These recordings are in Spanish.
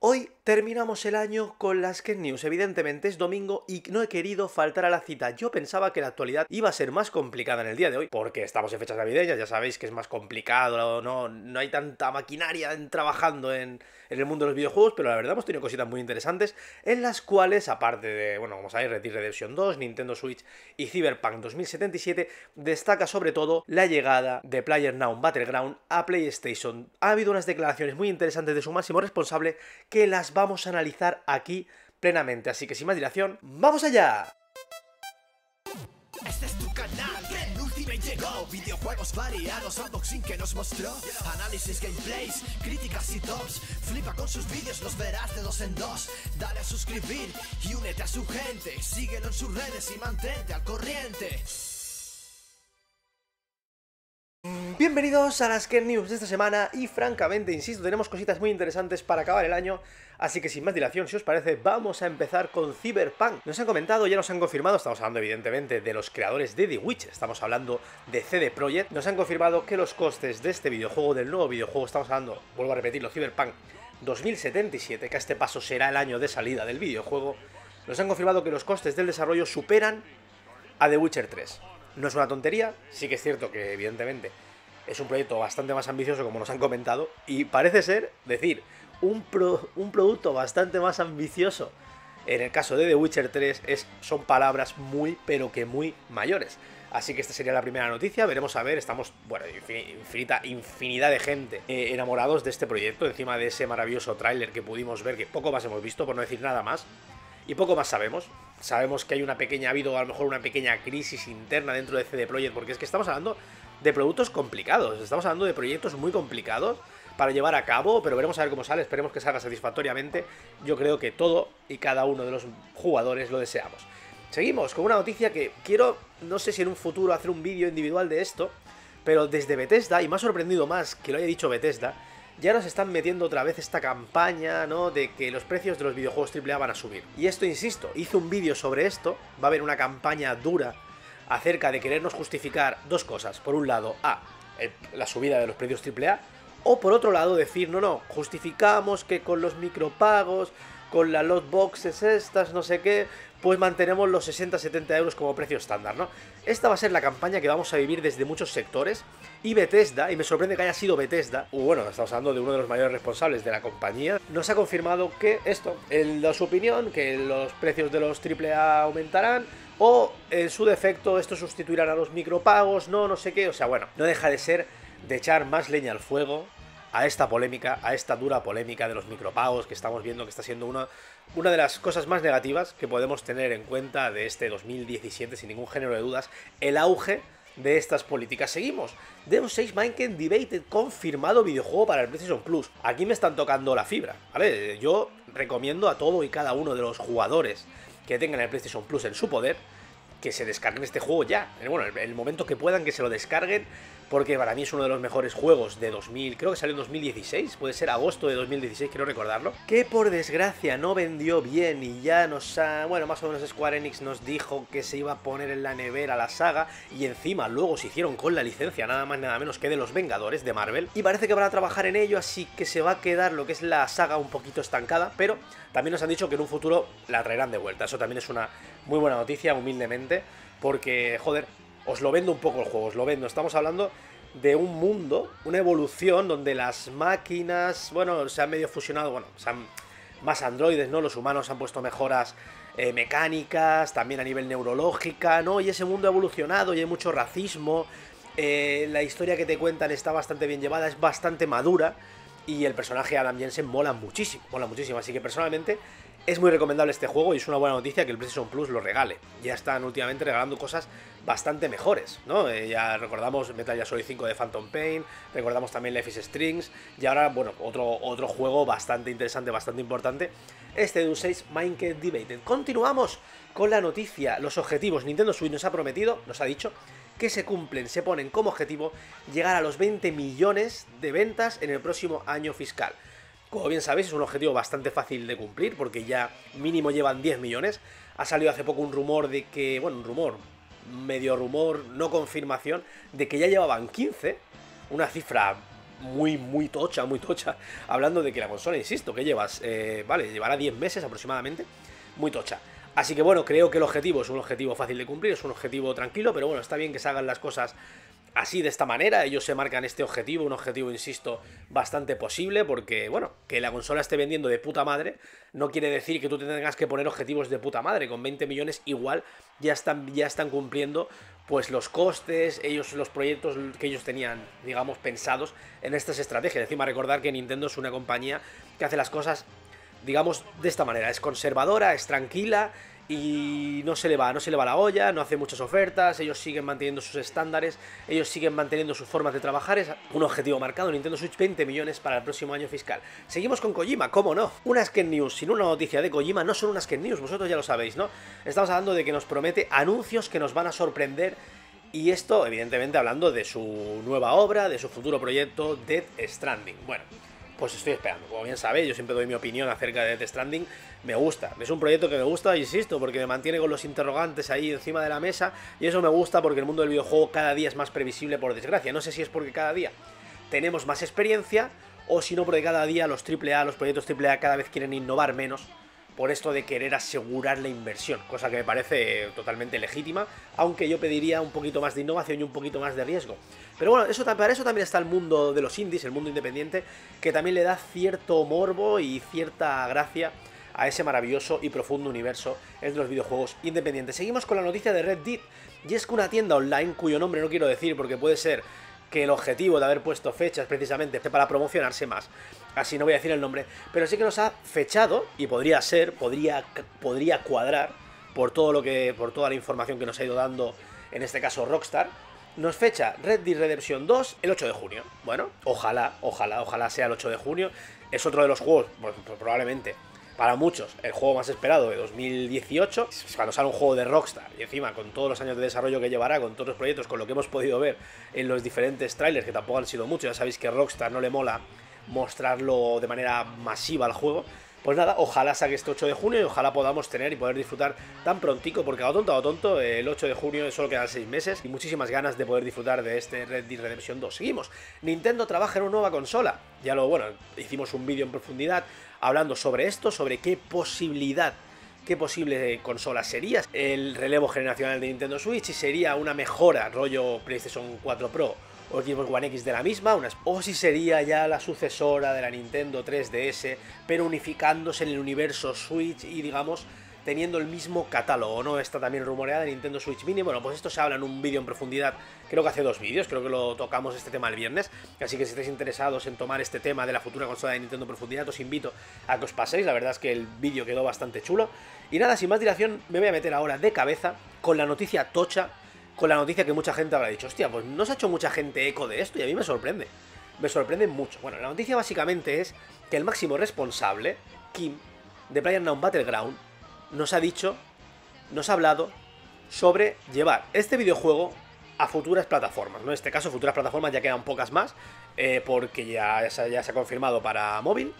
Hoy terminamos el año con las Ken News. Evidentemente es domingo y no he querido faltar a la cita. Yo pensaba que la actualidad iba a ser más complicada en el día de hoy, porque estamos en fechas navideñas, ya sabéis que es más complicado, no, no hay tanta maquinaria trabajando en, en, el mundo de los videojuegos, pero la verdad hemos tenido cositas muy interesantes en las cuales, aparte de, bueno, vamos a ver, Red Dead Redemption 2, Nintendo Switch y Cyberpunk 2077, destaca sobre todo la llegada de PlayerUnknown Battleground a PlayStation. Ha habido unas declaraciones muy interesantes de su máximo responsable que las vamos a analizar aquí plenamente. Así que sin más dilación, ¡vamos allá! Este es tu canal, Ken Ultimate llegó. Videojuegos variados, unboxing que nos mostró. Análisis, gameplays, críticas y tops. Flipa con sus vídeos, los verás de dos en dos. Dale a suscribir y únete a su gente. Síguelo en sus redes y mantente al corriente Bienvenidos a las Ken News de esta semana y francamente, insisto, tenemos cositas muy interesantes para acabar el año, así que sin más dilación, si os parece, vamos a empezar con Cyberpunk. Nos han comentado, ya nos han confirmado, estamos hablando evidentemente de los creadores de The Witch, estamos hablando de CD Projekt, nos han confirmado que los costes de este videojuego, del nuevo videojuego, estamos hablando, vuelvo a repetirlo, Cyberpunk 2077, que a este paso será el año de salida del videojuego, nos han confirmado que los costes del desarrollo superan a The Witcher 3. No es una tontería, sí que es cierto que evidentemente es un proyecto bastante más ambicioso, como nos han comentado, y parece ser, decir, un, un producto bastante más ambicioso en el caso de The Witcher 3 es, son palabras muy, pero que muy mayores. Así que esta sería la primera noticia, veremos a ver, estamos, bueno, infinita, infinidad de gente eh, enamorados de este proyecto, encima de ese maravilloso tráiler que pudimos ver, que poco más hemos visto, por no decir nada más, y poco más sabemos. Sabemos que hay una pequeña, ha habido a lo mejor una pequeña crisis interna dentro de CD Projekt, porque es que estamos hablando de productos complicados. Estamos hablando de proyectos muy complicados para llevar a cabo, pero veremos a ver cómo sale. Esperemos que salga satisfactoriamente. Yo creo que todo y cada uno de los jugadores lo deseamos. Seguimos con una noticia que quiero, no sé si en un futuro hacer un vídeo individual de esto, pero desde Bethesda, y me ha sorprendido más que lo haya dicho Bethesda, ya nos están metiendo otra vez esta campaña, ¿no? De que los precios de los videojuegos AAA van a subir. Y esto, insisto, hice un vídeo sobre esto, va a haber una campaña dura acerca de querernos justificar dos cosas. Por un lado, A, la subida de los precios AAA, o por otro lado decir, no, no, justificamos que con los micropagos, con las lot boxes estas, no sé qué, pues mantenemos los 60-70 euros como precio estándar, ¿no? Esta va a ser la campaña que vamos a vivir desde muchos sectores y Bethesda, y me sorprende que haya sido Bethesda, o bueno, estamos hablando de uno de los mayores responsables de la compañía, nos ha confirmado que esto, en su opinión, que los precios de los AAA aumentarán, o en su defecto esto sustituirán a los micropagos, no, no sé qué, o sea, bueno, no deja de ser de echar más leña al fuego a esta polémica, a esta dura polémica de los micropagos que estamos viendo que está siendo una, una de las cosas más negativas que podemos tener en cuenta de este 2017 sin ningún género de dudas, el auge de estas políticas. Seguimos. Deus Ex Mankind Debated confirmado videojuego para el PlayStation Plus. Aquí me están tocando la fibra. Yo recomiendo a todo y cada uno de los jugadores que tengan el PlayStation Plus en su poder que se descarguen este juego ya. Bueno, el, el momento que puedan que se lo descarguen porque para mí es uno de los mejores juegos de 2000, creo que salió en 2016, puede ser agosto de 2016, quiero recordarlo, que por desgracia no vendió bien y ya nos ha, bueno, más o menos Square Enix nos dijo que se iba a poner en la nevera la saga y encima luego se hicieron con la licencia nada más nada menos que de los Vengadores de Marvel y parece que van a trabajar en ello, así que se va a quedar lo que es la saga un poquito estancada, pero también nos han dicho que en un futuro la traerán de vuelta, eso también es una muy buena noticia, humildemente, porque, joder, os lo vendo un poco el juego, os lo vendo. Estamos hablando de un mundo, una evolución donde las máquinas, bueno, se han medio fusionado, bueno, se han, más androides, ¿no? Los humanos han puesto mejoras eh, mecánicas, también a nivel neurológica, ¿no? Y ese mundo ha evolucionado y hay mucho racismo. Eh, la historia que te cuentan está bastante bien llevada, es bastante madura. Y el personaje Adam Jensen mola muchísimo, mola muchísimo. Así que personalmente es muy recomendable este juego y es una buena noticia que el PlayStation Plus lo regale. Ya están últimamente regalando cosas bastante mejores, ¿no? Eh, ya recordamos Metal Gear Solid 5 de Phantom Pain, recordamos también Life Strings y ahora, bueno, otro, otro juego bastante interesante, bastante importante, este Deus 6 Minecraft Debated. Continuamos con la noticia, los objetivos. Nintendo Switch nos ha prometido, nos ha dicho que se cumplen, se ponen como objetivo llegar a los 20 millones de ventas en el próximo año fiscal. Como bien sabéis, es un objetivo bastante fácil de cumplir porque ya mínimo llevan 10 millones. Ha salido hace poco un rumor de que, bueno, un rumor, medio rumor, no confirmación, de que ya llevaban 15, una cifra muy, muy tocha, muy tocha, hablando de que la consola, insisto, que llevas, eh, vale, llevará 10 meses aproximadamente, muy tocha. Así que bueno, creo que el objetivo es un objetivo fácil de cumplir, es un objetivo tranquilo, pero bueno, está bien que se hagan las cosas así de esta manera. Ellos se marcan este objetivo, un objetivo, insisto, bastante posible, porque, bueno, que la consola esté vendiendo de puta madre no quiere decir que tú tengas que poner objetivos de puta madre. Con 20 millones igual ya están, ya están cumpliendo pues los costes, ellos los proyectos que ellos tenían, digamos, pensados en estas estrategias. Encima recordar que Nintendo es una compañía que hace las cosas, digamos, de esta manera. Es conservadora, es tranquila y no se le va, no se le va la olla, no hace muchas ofertas, ellos siguen manteniendo sus estándares, ellos siguen manteniendo sus formas de trabajar, es un objetivo marcado, Nintendo Switch 20 millones para el próximo año fiscal. Seguimos con Kojima, ¿cómo no? Una Sken News sin una noticia de Kojima no son unas Sken News, vosotros ya lo sabéis, ¿no? Estamos hablando de que nos promete anuncios que nos van a sorprender y esto, evidentemente, hablando de su nueva obra, de su futuro proyecto, Dead Stranding. Bueno, pues estoy esperando. Como bien sabéis, yo siempre doy mi opinión acerca de Death Stranding. Me gusta, es un proyecto que me gusta, insisto, porque me mantiene con los interrogantes ahí encima de la mesa. Y eso me gusta porque el mundo del videojuego cada día es más previsible, por desgracia. No sé si es porque cada día tenemos más experiencia o si no porque cada día los AAA, los proyectos AAA cada vez quieren innovar menos por esto de querer asegurar la inversión, cosa que me parece totalmente legítima, aunque yo pediría un poquito más de innovación y un poquito más de riesgo. Pero bueno, eso, para eso también está el mundo de los indies, el mundo independiente, que también le da cierto morbo y cierta gracia a ese maravilloso y profundo universo de los videojuegos independientes. Seguimos con la noticia de Red Dead, y es que una tienda online, cuyo nombre no quiero decir porque puede ser que el objetivo de haber puesto fechas precisamente para promocionarse más, así no voy a decir el nombre, pero sí que nos ha fechado y podría ser, podría, podría cuadrar por todo lo que, por toda la información que nos ha ido dando, en este caso Rockstar, nos fecha Red Dead Redemption 2 el 8 de junio. Bueno, ojalá, ojalá, ojalá sea el 8 de junio. Es otro de los juegos, pues, pues, probablemente, para muchos, el juego más esperado de 2018. Cuando sale un juego de Rockstar y encima con todos los años de desarrollo que llevará, con todos los proyectos, con lo que hemos podido ver en los diferentes trailers, que tampoco han sido muchos, ya sabéis que Rockstar no le mola mostrarlo de manera masiva al juego. Pues nada, ojalá saque este 8 de junio y ojalá podamos tener y poder disfrutar tan prontico, porque a tonto, a tonto, el 8 de junio solo quedan 6 meses y muchísimas ganas de poder disfrutar de este Red Dead Redemption 2. Seguimos, Nintendo trabaja en una nueva consola. Ya lo, bueno, hicimos un vídeo en profundidad hablando sobre esto, sobre qué posibilidad qué posible consola sería el relevo generacional de Nintendo Switch y sería una mejora rollo PlayStation 4 Pro o Xbox One X de la misma, o si sería ya la sucesora de la Nintendo 3DS, pero unificándose en el universo Switch y digamos teniendo el mismo catálogo, ¿no? Está también rumoreada de Nintendo Switch Mini. Bueno, pues esto se habla en un vídeo en profundidad, creo que hace dos vídeos, creo que lo tocamos este tema el viernes. Así que si estáis interesados en tomar este tema de la futura consola de Nintendo en profundidad, os invito a que os paséis. La verdad es que el vídeo quedó bastante chulo. Y nada, sin más dilación, me voy a meter ahora de cabeza con la noticia tocha con la noticia que mucha gente habrá dicho, hostia, pues no se ha hecho mucha gente eco de esto y a mí me sorprende. Me sorprende mucho. Bueno, la noticia básicamente es que el máximo responsable, Kim, de PlayerUnknown Battleground, nos ha dicho, nos ha hablado sobre llevar este videojuego a futuras plataformas. ¿no? En este caso, futuras plataformas ya quedan pocas más, eh, porque ya, ya se ha confirmado para móvil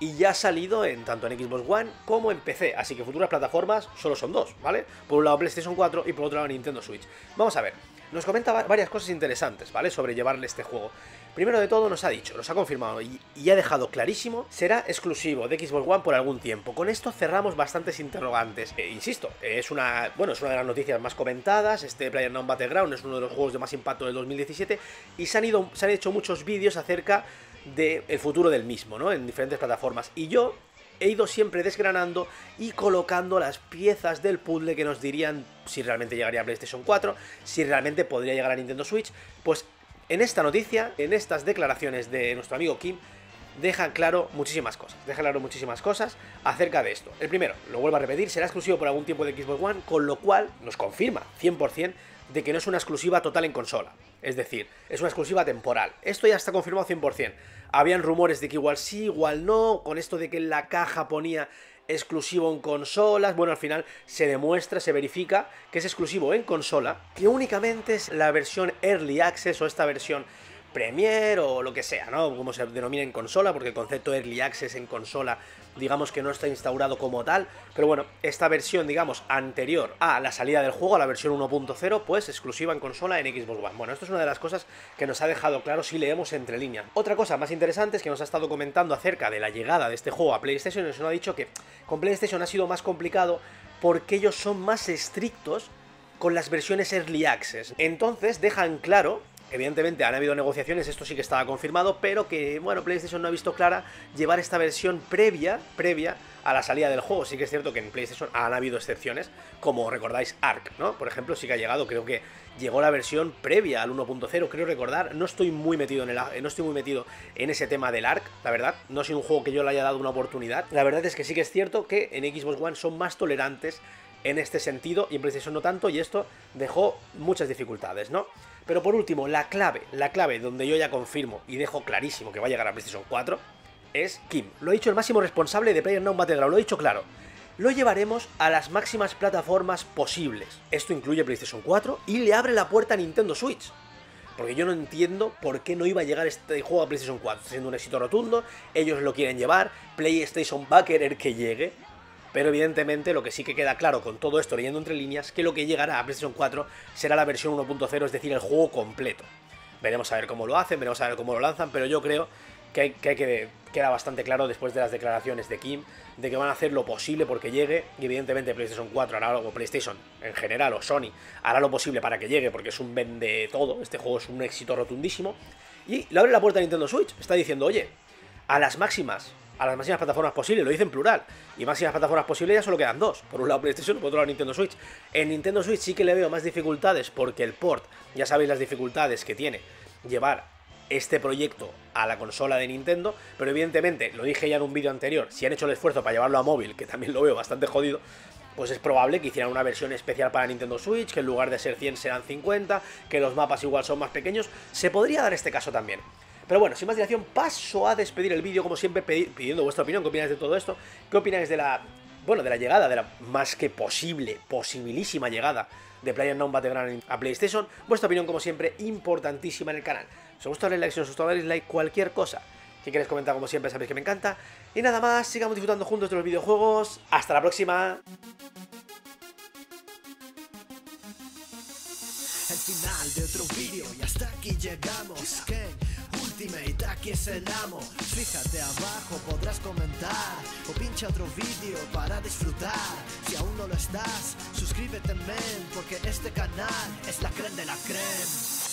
y ya ha salido en tanto en Xbox One como en PC, así que futuras plataformas solo son dos, ¿vale? Por un lado PlayStation 4 y por otro lado Nintendo Switch. Vamos a ver, nos comenta varias cosas interesantes, ¿vale? Sobre llevarle este juego. Primero de todo nos ha dicho, nos ha confirmado y, ha dejado clarísimo, será exclusivo de Xbox One por algún tiempo. Con esto cerramos bastantes interrogantes. E insisto, es una, bueno, es una de las noticias más comentadas, este PlayerUnknown Battleground es uno de los juegos de más impacto del 2017 y se han, ido, se han hecho muchos vídeos acerca del futuro del mismo, ¿no? En diferentes plataformas. Y yo he ido siempre desgranando y colocando las piezas del puzzle que nos dirían si realmente llegaría a PlayStation 4, si realmente podría llegar a Nintendo Switch. Pues en esta noticia, en estas declaraciones de nuestro amigo Kim, dejan claro muchísimas cosas. Deja claro muchísimas cosas acerca de esto. El primero, lo vuelvo a repetir, será exclusivo por algún tiempo de Xbox One, con lo cual nos confirma 100% de que no es una exclusiva total en consola. Es decir, es una exclusiva temporal. Esto ya está confirmado 100%. Habían rumores de que igual sí, igual no, con esto de que en la caja ponía exclusivo en consolas. Bueno, al final se demuestra, se verifica que es exclusivo en consola, que únicamente es la versión Early Access o esta versión Premier o lo que sea, ¿no? Como se denomina en consola, porque el concepto Early Access en consola, digamos que no está instaurado como tal. Pero bueno, esta versión, digamos, anterior a la salida del juego, a la versión 1.0, pues exclusiva en consola en Xbox One. Bueno, esto es una de las cosas que nos ha dejado claro si leemos entre líneas. Otra cosa más interesante es que nos ha estado comentando acerca de la llegada de este juego a PlayStation y nos ha dicho que con PlayStation ha sido más complicado porque ellos son más estrictos con las versiones Early Access. Entonces dejan claro Evidentemente han habido negociaciones, esto sí que estaba confirmado, pero que, bueno, PlayStation no ha visto clara llevar esta versión previa, previa a la salida del juego. Sí que es cierto que en PlayStation han habido excepciones, como recordáis Ark, ¿no? Por ejemplo, sí que ha llegado, creo que llegó la versión previa al 1.0, creo recordar. No estoy muy metido en el, no estoy muy metido en ese tema del Ark, la verdad. No es un juego que yo le haya dado una oportunidad. La verdad es que sí que es cierto que en Xbox One son más tolerantes en este sentido y en PlayStation no tanto y esto dejó muchas dificultades, ¿no? Pero por último, la clave, la clave donde yo ya confirmo y dejo clarísimo que va a llegar a PlayStation 4 es Kim. Lo ha dicho el máximo responsable de PlayerUnknown Battleground, lo ha dicho claro. Lo llevaremos a las máximas plataformas posibles. Esto incluye PlayStation 4 y le abre la puerta a Nintendo Switch. Porque yo no entiendo por qué no iba a llegar este juego a PlayStation 4. siendo un éxito rotundo, ellos lo quieren llevar, PlayStation va a querer que llegue. Pero evidentemente lo que sí que queda claro con todo esto leyendo entre líneas, que lo que llegará a PlayStation 4 será la versión 1.0, es decir, el juego completo. Veremos a ver cómo lo hacen, veremos a ver cómo lo lanzan, pero yo creo que, hay, que, queda bastante claro después de las declaraciones de Kim de que van a hacer lo posible porque llegue y evidentemente PlayStation 4 hará algo, PlayStation en general o Sony hará lo posible para que llegue porque es un vende todo, este juego es un éxito rotundísimo y le abre la puerta a Nintendo Switch, está diciendo, oye, a las máximas a las máximas plataformas posibles, lo dice en plural. Y máximas plataformas posibles ya solo quedan dos. Por un lado PlayStation y por otro lado Nintendo Switch. En Nintendo Switch sí que le veo más dificultades porque el port, ya sabéis las dificultades que tiene llevar este proyecto a la consola de Nintendo, pero evidentemente, lo dije ya en un vídeo anterior, si han hecho el esfuerzo para llevarlo a móvil, que también lo veo bastante jodido, pues es probable que hicieran una versión especial para Nintendo Switch, que en lugar de ser 100 serán 50, que los mapas igual son más pequeños, se podría dar este caso también. Pero bueno, sin más dilación, paso a despedir el vídeo, como siempre, pidiendo vuestra opinión. ¿Qué opináis de todo esto? ¿Qué opináis de la, bueno, de la llegada, de la más que posible, posibilísima llegada de PlayerUnknown Battleground a PlayStation? Vuestra opinión, como siempre, importantísima en el canal. Si os gusta darle like, si os gusta darle like, cualquier cosa que queréis comentar, como siempre, sabéis que me encanta. Y nada más, sigamos disfrutando juntos de los videojuegos. ¡Hasta la próxima! Final de otro vídeo y hasta aquí llegamos. Ultimate, aquí es el amo. Fíjate abajo, podrás comentar o pincha otro vídeo para disfrutar. Si aún no lo estás, suscríbete, men, porque este canal es la creme de la creme.